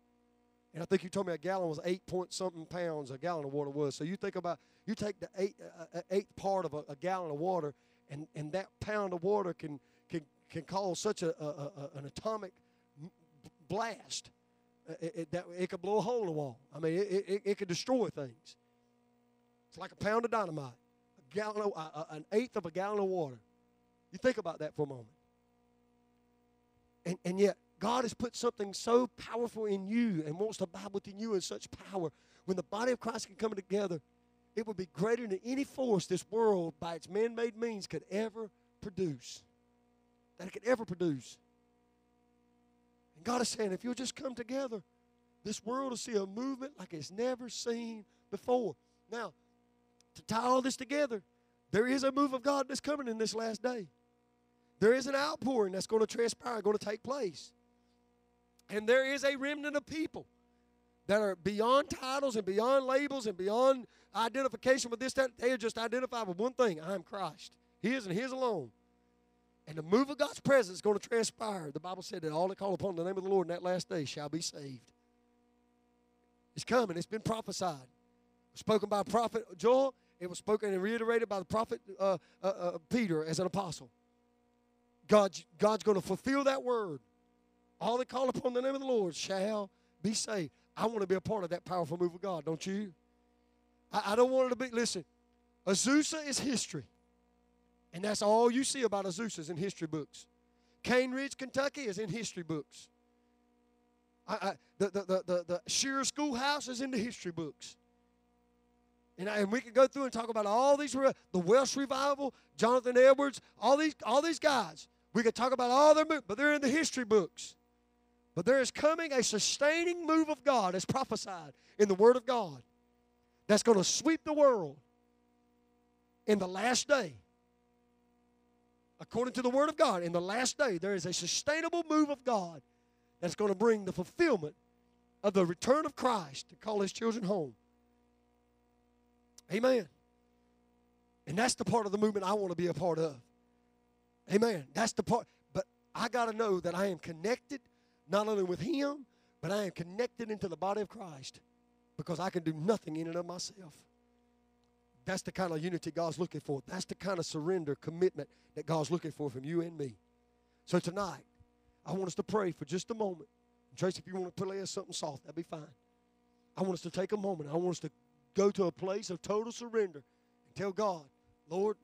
[SPEAKER 1] And I think you told me a gallon was eight point something pounds, a gallon of water was. So you think about, you take the eight, uh, uh eighth part of a, a, gallon of water, and, and that pound of water can, can, can cause such a, a, a an atomic blast it, it, that, it could blow a hole in the wall. I mean, it, it, it could destroy things. It's like a pound of dynamite, a gallon, of, uh, an eighth of a gallon of water. You think about that for a moment. And, and yet, God has put something so powerful in you and wants to abide within you in such power. When the body of Christ can come together, it would be greater than any force this world, by its man made means, could ever produce. That it could ever produce. And God is saying, if you'll just come together, this world will see a movement like it's never seen before. Now, to tie all this together, there is a move of God that's coming in this last day. There is an outpouring that's going to transpire, going to take place. And there is a remnant of people that are beyond titles and beyond labels and beyond identification with this, that. They are just identified with one thing I am Christ. He is and His alone. And the move of God's presence is going to transpire. The Bible said that all that call upon the name of the Lord in that last day shall be saved. It's coming. It's been prophesied. Spoken by prophet Joel. It was spoken and reiterated by the prophet uh, uh, uh, Peter as an apostle. God, God's going to fulfill that word. All that call upon the name of the Lord shall be saved. I want to be a part of that powerful move of God, don't you? I, I don't want it to be, listen, Azusa is history. And that's all you see about Azusa is in history books. Cane Ridge, Kentucky is in history books. I, I, the, the, the, the, the Shearer Schoolhouse is in the history books. And, I, and we can go through and talk about all these, the Welsh Revival, Jonathan Edwards, all these, all these guys. We could talk about all their but they're in the history books. But there is coming a sustaining move of God as prophesied in the Word of God that's going to sweep the world in the last day according to the Word of God, in the last day, there is a sustainable move of God that's going to bring the fulfillment of the return of Christ to call his children home. Amen. And that's the part of the movement I want to be a part of. Amen. That's the part. But I got to know that I am connected not only with him, but I am connected into the body of Christ because I can do nothing in and of myself. That's the kind of unity God's looking for. That's the kind of surrender, commitment that God's looking for from you and me. So tonight, I want us to pray for just a moment. Tracy, if you want to play us something soft, that'd be fine. I want us to take a moment. I want us to go to a place of total surrender and tell God, Lord,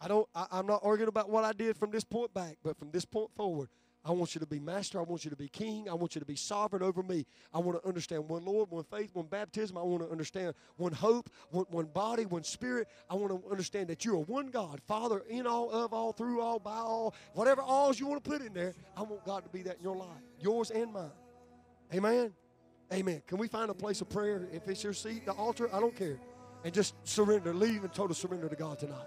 [SPEAKER 1] I don't I, I'm not arguing about what I did from this point back, but from this point forward, I want you to be master. I want you to be king. I want you to be sovereign over me. I want to understand one Lord, one faith, one baptism. I want to understand one hope, one, one body, one spirit. I want to understand that you are one God, Father, in all, of all, through all, by all, whatever alls you want to put in there. I want God to be that in your life, yours and mine. Amen. Amen. Can we find a place of prayer? If it's your seat, the altar, I don't care. And just surrender, leave in total surrender to God tonight.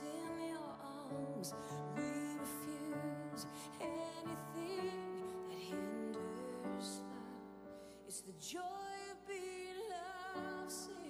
[SPEAKER 2] joy of being loved.